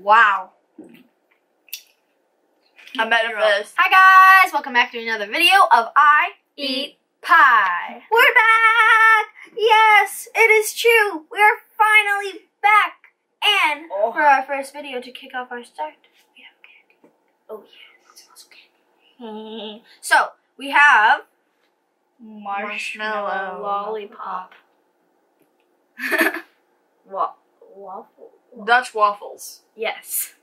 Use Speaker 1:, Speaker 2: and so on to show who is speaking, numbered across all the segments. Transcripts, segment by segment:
Speaker 1: Wow.
Speaker 2: I'm better for this.
Speaker 1: Hi guys, welcome back to another video of I Eat Pie. We're back! Yes, it is true. We're finally back. And
Speaker 2: Oh.
Speaker 1: for our first video to kick off our start, we have candy. Oh yeah, it smells candy. Hmm. so, we have
Speaker 2: Marshmallow
Speaker 1: lollipop.
Speaker 2: Wa-
Speaker 1: Waffle.
Speaker 2: Dutch waffles.
Speaker 1: Yes.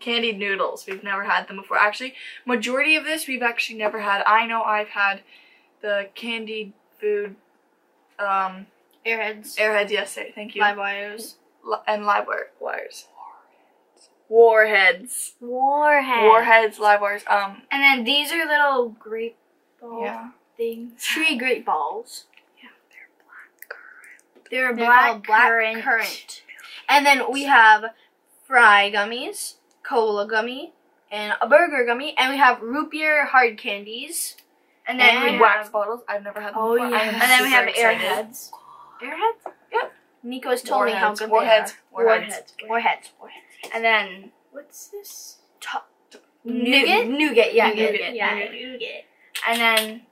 Speaker 2: Candied noodles. We've never had them before. Actually, majority of this we've actually never had. I know I've had the candied food um
Speaker 1: Airheads.
Speaker 2: airheads yes. Thank you.
Speaker 1: Live wires.
Speaker 2: And live wire- wires. Warheads.
Speaker 1: Warheads.
Speaker 2: Warheads, live wires. Um
Speaker 1: And then these are little grape ball
Speaker 2: yeah.
Speaker 1: things. Tree grape balls.
Speaker 2: Yeah, they're black currant.
Speaker 1: They're,
Speaker 3: They're
Speaker 1: black, black
Speaker 3: currant.
Speaker 1: currant. And then we have fry gummies, cola gummy, and a burger gummy, and we have root beer hard candies.
Speaker 3: And then
Speaker 1: And
Speaker 3: we
Speaker 2: wax
Speaker 3: have,
Speaker 2: bottles. I've never had them
Speaker 1: Oh,
Speaker 2: before.
Speaker 1: yeah.
Speaker 3: And then we have airheads.
Speaker 1: Airheads? Nico's told me how good
Speaker 2: warheads,
Speaker 1: they are.
Speaker 2: warheads.
Speaker 1: Warheads. Warheads. Warheads.
Speaker 3: And then what's this?
Speaker 1: Nougat? Nougat, yeah,
Speaker 2: Nougat,
Speaker 1: nougat.
Speaker 3: yeah.
Speaker 1: nougat, nougat.
Speaker 3: And then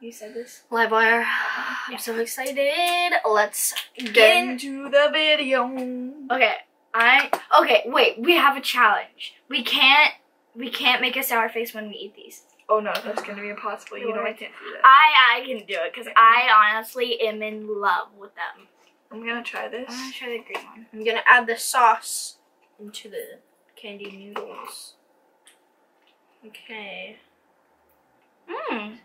Speaker 3: you said this.
Speaker 1: Live wire. I'm
Speaker 3: Yeah.
Speaker 1: so excited. Let's
Speaker 2: Get
Speaker 1: get
Speaker 2: into the video.
Speaker 3: Okay, I okay. Wait, we have a challenge. We can't we can't make a sour face when we eat these.
Speaker 2: Oh no, that's gonna be impossible. You know I can't do that.
Speaker 3: I I can do it because I honestly am in love with them.
Speaker 2: I'm gonna try this.
Speaker 3: I'm gonna try the green one.
Speaker 1: I'm gonna add the sauce into the candy noodles. Okay.
Speaker 3: Mmm.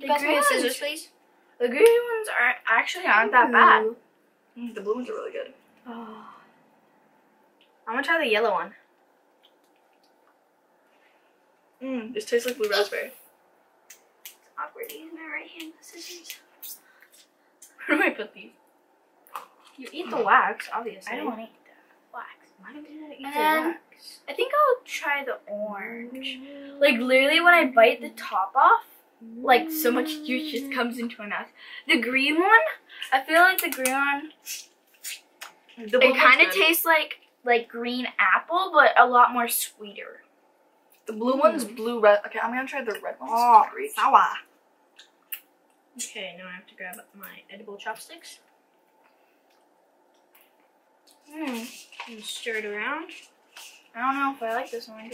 Speaker 3: The
Speaker 1: Pass me
Speaker 3: green
Speaker 1: the scissors, please.
Speaker 3: the green ones are actually aren't that bad.
Speaker 2: Mm, the blue ones are really good.
Speaker 1: Oh. I'm gonna try the yellow one.
Speaker 2: Mm, this tastes like blue raspberry.
Speaker 1: It's Awkward using my right hand scissors. Where do I put these? You eat the wax, obviously.
Speaker 3: I don't want to eat the wax.
Speaker 1: Why do you eat
Speaker 3: And
Speaker 1: the
Speaker 3: then-
Speaker 1: wax?
Speaker 3: I think I'll try the orange. Like literally, when I bite the top off, like so much juice just comes into my mouth. The green one, I feel like the green one,
Speaker 2: The
Speaker 3: it kind of tastes like like green apple, but a lot more sweeter.
Speaker 2: The blue one's blue red. Okay, I'm gonna try the red one.
Speaker 1: Oh,
Speaker 2: Reach.
Speaker 1: sour. Okay, now I have to grab my edible chopsticks
Speaker 3: Mm.
Speaker 1: and stir it around.
Speaker 3: I don't know if I like this one.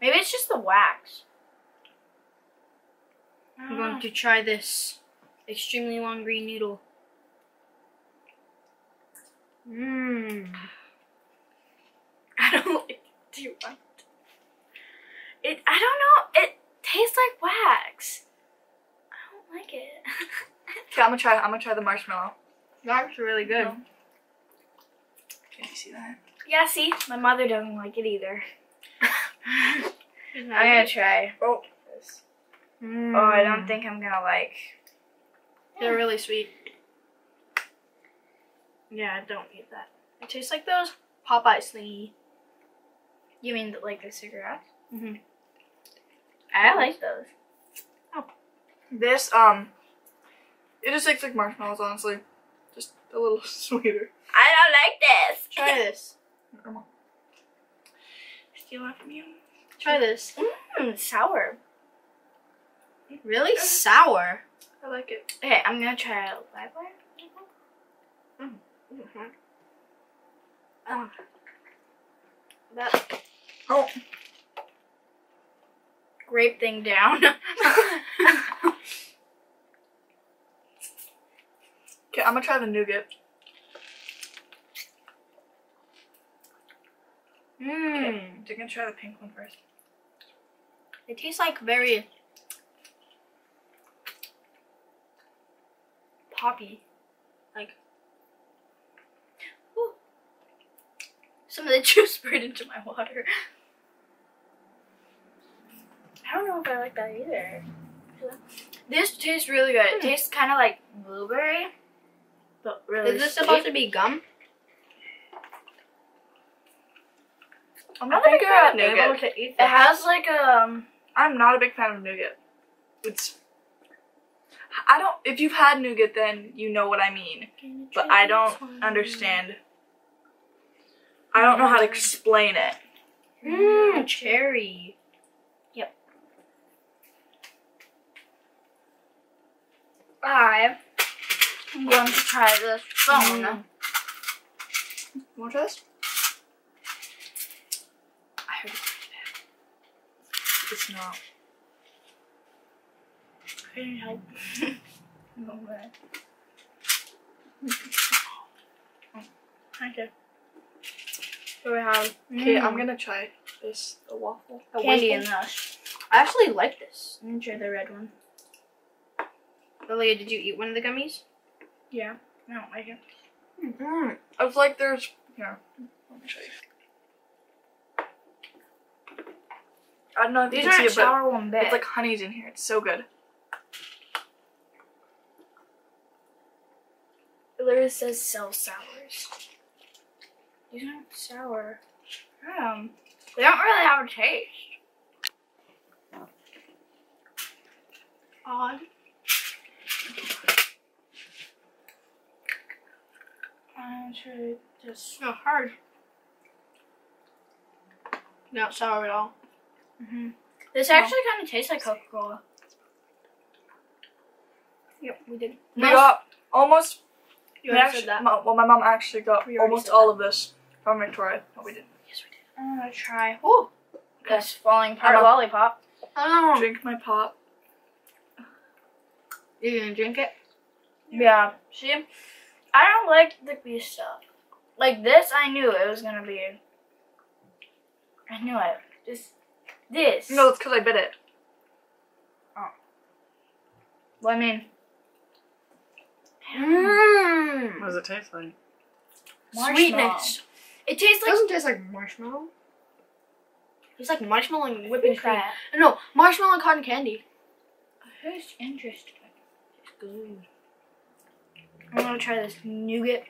Speaker 3: Maybe it's just the wax.
Speaker 1: I'm going to try this extremely long green noodle. Mmm.
Speaker 3: I don't like it too much. It. I don't know. It tastes like wax. I don't like it.
Speaker 2: Okay, I'm gonna try. I'm gonna try the marshmallow.
Speaker 1: That's really good.
Speaker 2: No. Can you see that?
Speaker 3: yeah. See, my mother doesn't like it either.
Speaker 1: I'm
Speaker 3: gonna try.
Speaker 2: Oh. This.
Speaker 3: Oh, I don't think I'm gonna like.
Speaker 1: They're really sweet. Yeah, I don't eat that. It tastes like those Popeye thingy.
Speaker 3: You mean the, like the cigarettes?
Speaker 1: Mhm.
Speaker 3: I like those. Oh.
Speaker 2: This um. It just tastes like marshmallows, honestly. Just a little sweeter.
Speaker 3: I don't like this.
Speaker 1: Try this.
Speaker 2: Steal that from you.
Speaker 1: Try this.
Speaker 3: Mmm, sour.
Speaker 1: Really uh-huh. sour.
Speaker 2: I like it.
Speaker 3: Okay, I'm gonna try a live wire. Mm-hmm. Mm-hmm.
Speaker 1: Oh. That
Speaker 2: Oh.
Speaker 3: Grape thing down.
Speaker 2: Okay, I'm gonna try the nougat.
Speaker 1: Mmm.
Speaker 2: Okay, mm. you're gonna try the pink one first.
Speaker 1: It tastes like very poppy. Like Ooh. some of the juice sprayed into my water.
Speaker 3: I don't know if I like that either.
Speaker 1: This tastes really good.
Speaker 3: It hmm. tastes kind of like blueberry, but really.
Speaker 1: Is this
Speaker 3: sweet.
Speaker 1: supposed to be gum?
Speaker 2: I'm not a big fan of nougat.
Speaker 3: to eat It has like. Um,
Speaker 2: I'm not a big fan of nougat. It's I don't. If you've had nougat, then you know what I mean. But I don't understand. I don't know how to explain it.
Speaker 1: Mmm, cherry. Yep.
Speaker 3: I am going to try this phone.
Speaker 2: Mm. Want to try this? I heard it's pretty bad. It's not.
Speaker 3: I need help.
Speaker 2: No way.
Speaker 3: Okay. So we have
Speaker 2: Okay, I'm
Speaker 3: mm,
Speaker 2: gonna try this the waffle. The
Speaker 3: candy in
Speaker 2: waffle.
Speaker 3: this.
Speaker 1: I actually like this.
Speaker 3: Let me try the red one.
Speaker 1: Lilia, did you eat one of the gummies?
Speaker 3: Yeah, I don't like it.
Speaker 1: Mm-hmm.
Speaker 2: It's like there's here. Let me show you. I don't know if
Speaker 3: These
Speaker 2: you can see
Speaker 3: aren't
Speaker 2: it, but
Speaker 3: sour one bit.
Speaker 2: it's like honey's in here. It's so good.
Speaker 3: It literally says sell sours. These aren't sour. Um, they don't really have a taste. Odd. I'm sure just.
Speaker 1: Oh, hard. Not sour at all.
Speaker 3: Hmm This actually kind of tastes like Coca Cola.
Speaker 1: Yep, we did.
Speaker 2: We
Speaker 3: Most-
Speaker 2: got almost.
Speaker 1: You
Speaker 2: we actually,
Speaker 1: that.
Speaker 2: my- well, my mom actually got almost all of this from Victoria. No, we didn't.
Speaker 1: Yes, we did.
Speaker 3: I'm gonna try. Ooh, this falling apart lollipop.
Speaker 1: Oh,
Speaker 2: Drink my pop.
Speaker 1: you gonna drink it?
Speaker 3: Yeah. See, I don't like the beef stuff. Like this, I knew it was gonna be. I knew it. Just this.
Speaker 2: No, it's because I bit it. Oh.
Speaker 3: Well, I mean,
Speaker 1: Mmm.
Speaker 4: What does it taste like?
Speaker 1: Sweetness.
Speaker 3: It tastes
Speaker 1: It
Speaker 3: like.
Speaker 1: doesn't taste like marshmallow. It's like marshmallow and whipping
Speaker 3: Whipping
Speaker 1: cream.
Speaker 3: cream.
Speaker 1: No, marshmallow and cotton candy.
Speaker 3: Tastes interesting.
Speaker 1: It's good.
Speaker 3: I'm gonna try this nougat.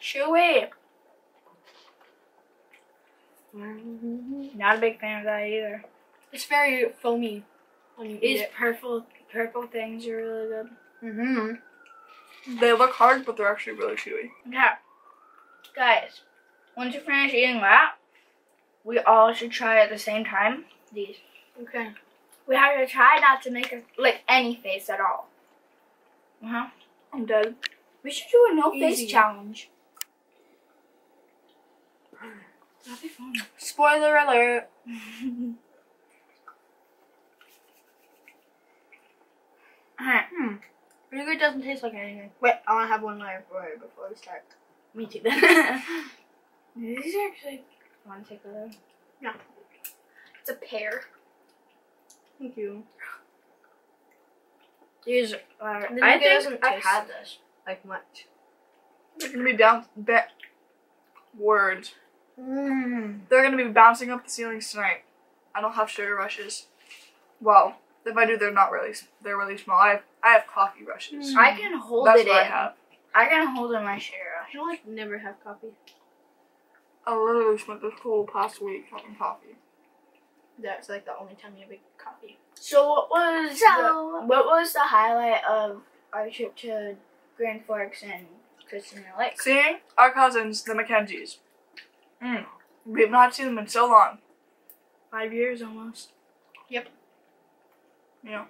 Speaker 3: Chewy. Not a big fan of that either.
Speaker 1: It's very foamy when you eat
Speaker 3: These
Speaker 1: it.
Speaker 3: purple purple things are really good.
Speaker 1: Mm-hmm.
Speaker 2: They look hard, but they're actually really chewy.
Speaker 3: Okay. Guys, once you finish eating that, we all should try at the same time. These.
Speaker 1: Okay.
Speaker 3: We have to try not to make a, like any face at all. Uh huh.
Speaker 2: I'm dead.
Speaker 3: We should do a no
Speaker 1: Easy.
Speaker 3: face challenge. That'd be fun.
Speaker 1: Spoiler alert.
Speaker 3: Alright.
Speaker 1: Hmm. Nougat doesn't taste like anything. Wait, I want to have one layer before we start.
Speaker 3: Me too. Then. These are actually. Want to take a look?
Speaker 1: Yeah.
Speaker 3: It's a pear.
Speaker 1: Thank you.
Speaker 3: These are.
Speaker 1: The
Speaker 3: I think
Speaker 1: doesn't
Speaker 3: I've
Speaker 1: taste-
Speaker 3: had this.
Speaker 1: Like much.
Speaker 2: They're gonna be down. Be- words.
Speaker 1: Mmm.
Speaker 2: They're gonna be bouncing up the ceilings tonight. I don't have sugar rushes. Well, if I do, they're not really. They're really small. I have. I have coffee rushes.
Speaker 1: Mm.
Speaker 3: I can hold
Speaker 2: That's
Speaker 3: it
Speaker 2: what I have.
Speaker 3: I can hold in my share.
Speaker 1: I like never have coffee.
Speaker 2: I literally spent this whole past week having coffee.
Speaker 1: That's like the only time you have a coffee.
Speaker 3: So what was
Speaker 1: So-
Speaker 3: the, what was the highlight of our trip to Grand Forks and Christina Lake?
Speaker 2: Seeing our cousins, the Mackenzies. Mm. We have not seen them in so long.
Speaker 3: Five years almost.
Speaker 2: You know.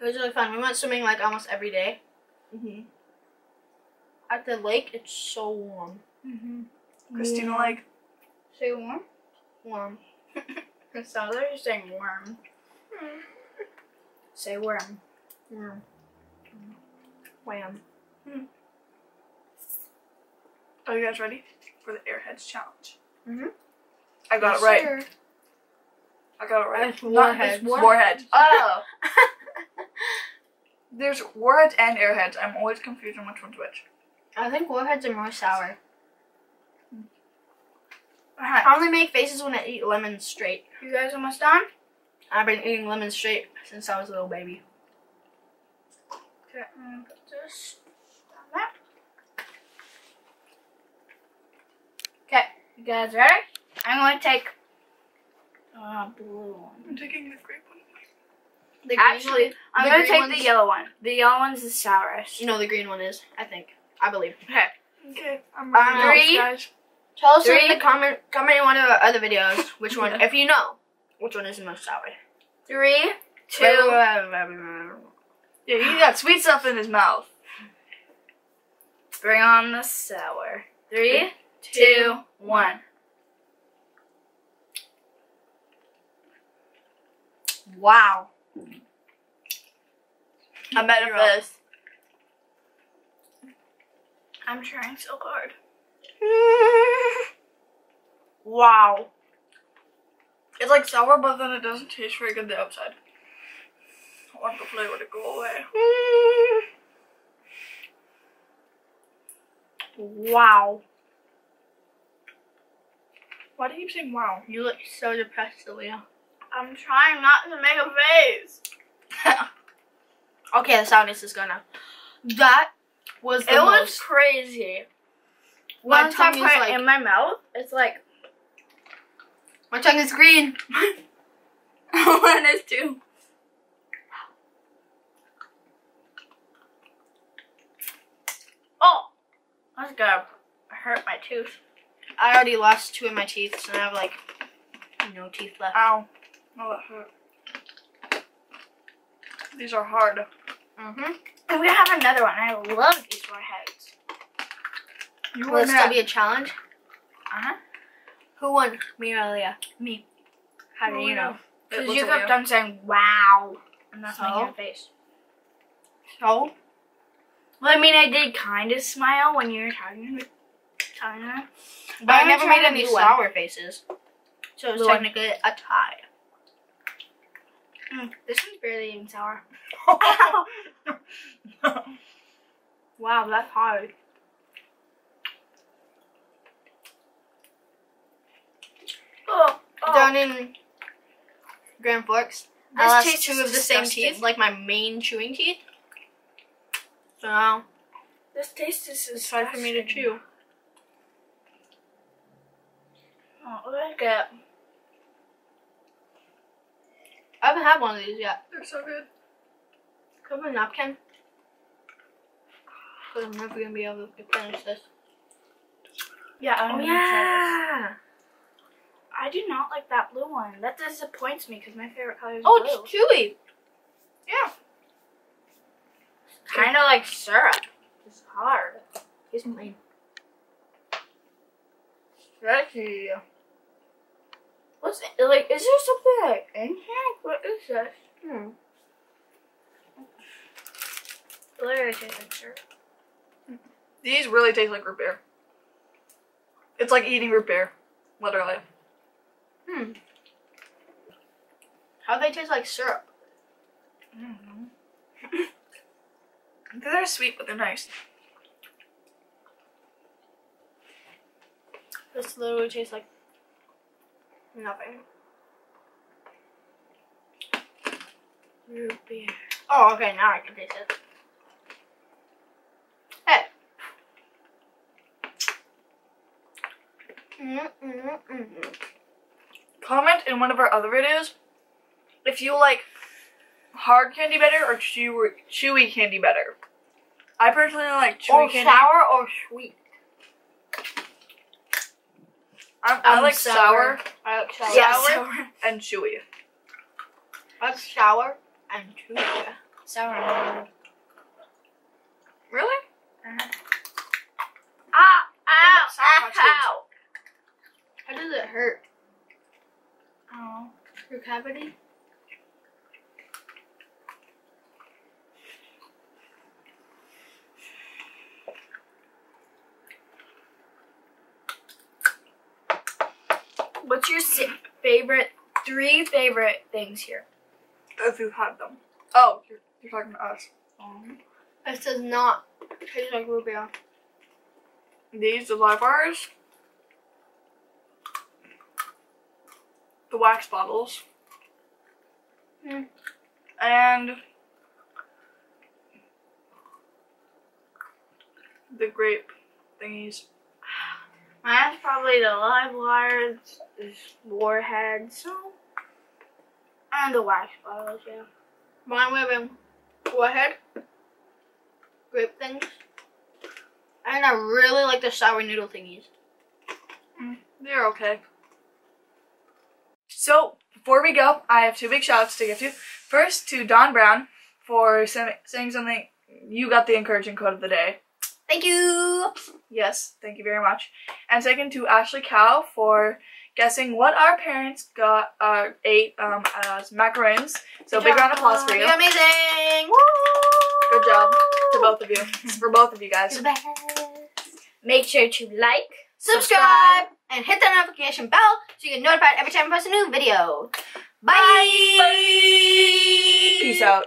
Speaker 1: It was really fun. We went swimming like almost every day.
Speaker 2: Mm-hmm.
Speaker 1: At the lake, it's so warm.
Speaker 3: Mm-hmm.
Speaker 2: Christina like,
Speaker 3: Say warm.
Speaker 1: Warm.
Speaker 3: Sounds like you're saying worm. Say worm.
Speaker 1: Warm. Wham.
Speaker 2: Are you guys ready for the Airheads challenge?
Speaker 1: Mhm.
Speaker 2: I got
Speaker 1: Yes,
Speaker 2: it right. I got it right.
Speaker 1: It's warheads.
Speaker 2: warheads.
Speaker 3: Oh.
Speaker 2: There's warheads and airheads. I'm always confused on which one's which.
Speaker 1: I think warheads are more sour.
Speaker 3: Alright.
Speaker 1: I only make faces when I eat lemons straight.
Speaker 3: You guys almost done?
Speaker 1: I've been eating lemons straight since I was a little baby.
Speaker 3: Okay, I'm gonna put this down there. Okay, you guys ready? I'm gonna take Uh, blue one.
Speaker 2: I'm taking the grape one.
Speaker 1: The
Speaker 3: Actually,
Speaker 1: one-
Speaker 3: I'm gonna take
Speaker 1: one's-
Speaker 3: the yellow one. The yellow one's the sourest.
Speaker 1: No, the green one is. I think. I believe.
Speaker 3: Okay.
Speaker 2: Okay, I'm ready,
Speaker 3: three.
Speaker 2: guys.
Speaker 1: Tell us
Speaker 3: Three.
Speaker 1: in the comment comment in one of our other videos which one,
Speaker 2: Yeah.
Speaker 1: if you know, which one is the most sour.
Speaker 3: Three, two.
Speaker 2: Yeah, he got sweet stuff in his mouth.
Speaker 3: Bring on the sour. Three, two, one.
Speaker 1: Wow.
Speaker 3: I'm better for this. I'm trying so hard.
Speaker 1: wow.
Speaker 2: It's like sour, but then it doesn't taste very good the outside. I want the flavor to go away.
Speaker 1: Wow.
Speaker 2: Why do you keep saying wow?
Speaker 1: You look so depressed, Aaliyah.
Speaker 3: I'm trying not to make a face.
Speaker 1: Okay, the soundness is gonna. That was the
Speaker 3: it was crazy.
Speaker 1: My
Speaker 3: Once I
Speaker 1: tongue
Speaker 3: put
Speaker 1: is
Speaker 3: it in my mouth, it's like
Speaker 1: My tongue is green.
Speaker 3: one is two. Oh, that's gonna hurt my tooth.
Speaker 1: I already lost two of my teeth, so I have like no teeth left.
Speaker 2: Ow. Oh, that hurt. These are hard.
Speaker 1: Mm-hmm.
Speaker 3: And we have another one. I love these warheads.
Speaker 2: You
Speaker 1: Will this still be a challenge?
Speaker 3: Uh huh.
Speaker 1: Who won? Me or Aaliyah?
Speaker 3: Me.
Speaker 1: How do you know?
Speaker 3: Because you
Speaker 2: a
Speaker 3: kept on saying wow, and that's
Speaker 1: So?
Speaker 3: making a face.
Speaker 1: So?
Speaker 3: Well, I mean, I did kind of smile when you were talking to telling her.
Speaker 1: But I
Speaker 3: I'm
Speaker 1: never made any
Speaker 3: new one.
Speaker 1: sour faces. So it's
Speaker 3: one.
Speaker 1: technically a tie.
Speaker 3: Mm, this one's barely even sour.
Speaker 1: Wow, that's hard.
Speaker 3: Oh,
Speaker 1: Down in Grand Forks, I
Speaker 3: This
Speaker 1: lost
Speaker 3: tastes
Speaker 1: two of the same teeth, like my main chewing teeth. So now
Speaker 3: This taste is
Speaker 1: hard for me to chew.
Speaker 3: Oh, look at
Speaker 1: I haven't had one of these yet.
Speaker 2: They're so good.
Speaker 1: I a napkin? Because I'm never gonna be able to finish this.
Speaker 3: Yeah, I'm
Speaker 1: Oh yeah.
Speaker 3: I do not like that blue one. That disappoints me because my favorite color is
Speaker 1: Oh,
Speaker 3: blue.
Speaker 1: it's chewy.
Speaker 2: Yeah.
Speaker 3: kind of like syrup. It's hard.
Speaker 1: It's mine.
Speaker 3: Stretchy. What's it, like? Is there something like in here? What is this?
Speaker 1: Hmm.
Speaker 3: It literally tastes like syrup.
Speaker 2: These really taste like root beer. It's like eating root beer. Literally.
Speaker 1: Hmm. How they taste like syrup?
Speaker 2: I don't know. they're sweet, but they're nice.
Speaker 1: This literally tastes like nothing. Root beer. Oh, okay, now I can taste it. Hey. Mm-mm-mm.
Speaker 2: Comment in one of our other videos if you like hard candy better or chewy, chewy candy better. I personally like chewy
Speaker 1: Or
Speaker 2: candy.
Speaker 1: sour or sweet.
Speaker 2: I, I
Speaker 1: Um,
Speaker 2: like sour,
Speaker 1: I like sour.
Speaker 2: Yeah,
Speaker 3: sour.
Speaker 2: sour and chewy.
Speaker 1: I like sour and chewy.
Speaker 3: Sour.
Speaker 2: Really?
Speaker 3: Ah! Ow!
Speaker 2: Sour Patch
Speaker 3: Ow!
Speaker 1: How does it hurt?
Speaker 3: ow.
Speaker 1: Your cavity?
Speaker 3: What's your favorite? Three favorite things here.
Speaker 2: If you've had them. Oh, you're, you're talking to us.
Speaker 1: It does not taste like root beer.
Speaker 2: These, the live bars. The wax bottles.
Speaker 1: Hmm.
Speaker 2: And the grape thingies.
Speaker 3: Mine's probably the live wires, warheads. And the wax bottles, yeah.
Speaker 1: Mine would have been Warhead, grape things, and I really like the sour noodle thingies. Mm.
Speaker 2: They're okay. So, before we go, I have two big shoutouts to give to. First, to Don Brown for saying something. You got the encouraging quote of the day.
Speaker 1: Thank you.
Speaker 2: Yes, thank you very much. And second, to Ashley Cow for guessing what our parents got uh, ate um, as macaroons. So, big round of applause for you.
Speaker 1: You're amazing. Woo!
Speaker 2: Good job to both of you. It's for both of you guys.
Speaker 1: The best.
Speaker 3: Make sure to like,
Speaker 1: Subscribe and hit that notification bell so you get notified every time I post a new video. Bye.
Speaker 2: Peace out.